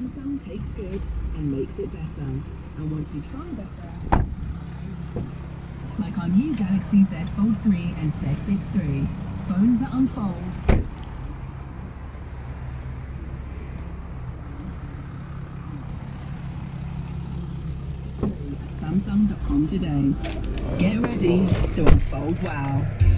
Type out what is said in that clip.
Samsung takes good and makes it better. And once you try better, like our new Galaxy Z Fold 3 and Z Flip 3, phones that unfold Samsung.com today. Get ready to unfold wow.